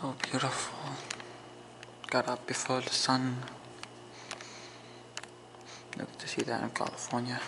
So beautiful. Got up before the sun. Look to see that in California.